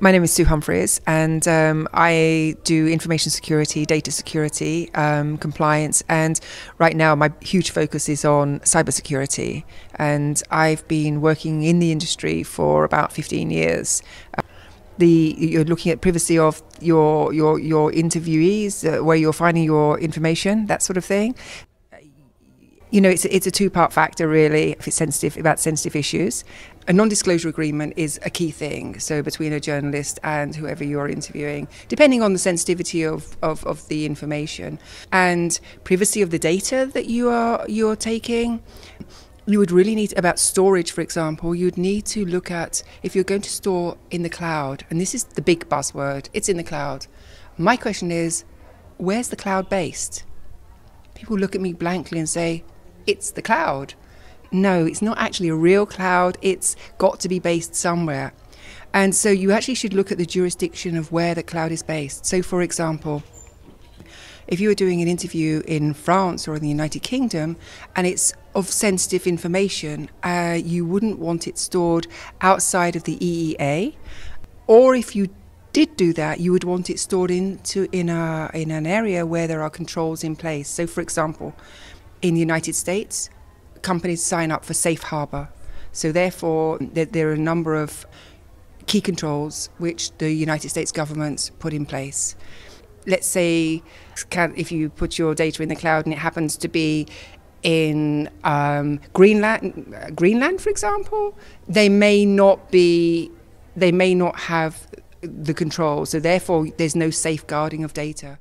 My name is Sue Humphreys, and um, I do information security, data security, um, compliance, and right now my huge focus is on cybersecurity. And I've been working in the industry for about 15 years. the you're looking at privacy of your your your interviewees, uh, where you're finding your information, that sort of thing you know, it's, it's a two part factor really if it's sensitive about sensitive issues. A non disclosure agreement is a key thing. So, between a journalist and whoever you're interviewing, depending on the sensitivity of, of, of the information and privacy of the data that you are you're taking you would really need about storage for example you'd need to look at if you're going to store in the cloud and this is the big buzzword it's in the cloud my question is where's the cloud based people look at me blankly and say it's the cloud. No, it's not actually a real cloud. It's got to be based somewhere. And so you actually should look at the jurisdiction of where the cloud is based. So, for example, if you were doing an interview in France or in the United Kingdom and it's of sensitive information, uh, you wouldn't want it stored outside of the EEA. Or if you did do that, you would want it stored into in a in an area where there are controls in place. So, for example, in the United States, companies sign up for safe harbor. So, therefore, there, there, are a number of key controls which the United States government put in place. Let's say if you put your data in the cloud and it happens to be in um, Greenland, Greenland, for example, they may not be, they may not have the control. So therefore, there's no safeguarding of data.